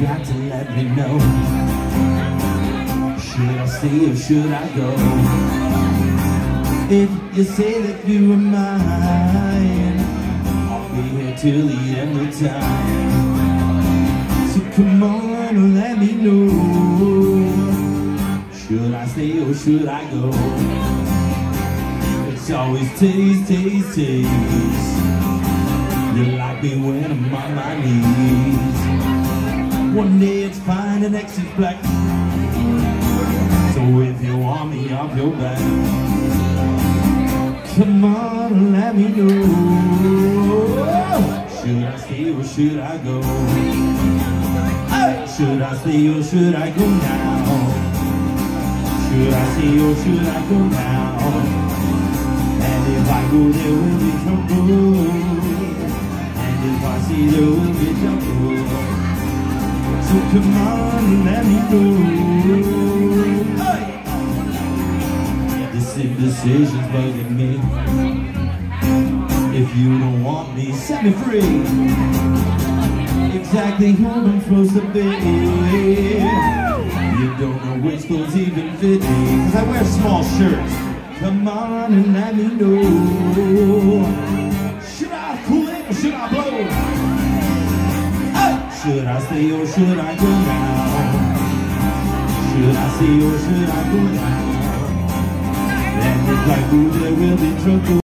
got to let me know. Should I stay or should I go? If you say that you are mine, I'll be here till the end of time. So come on and let me know. Should I stay or should I go? It's always taste, taste, taste. You like me when I'm on my knees. One day it's fine, the next is black. So if you want me off your back, come on and let me know. Should I stay or should I go? Should I stay or should I go now? Should I stay or should I go now? And if I go, there will be trouble. And if I see, there will be trouble. So come on and let me go. Hey! This indecision's bugging me. If you don't want me, set me free. Exactly who I'm supposed to be. You don't know which clothes even fit me. Cause I wear small shirts. Come on and let me know. Should I cool it or should I blow? Should I stay or should I go now? Should I stay or should I go now? And if I go, there will be trouble.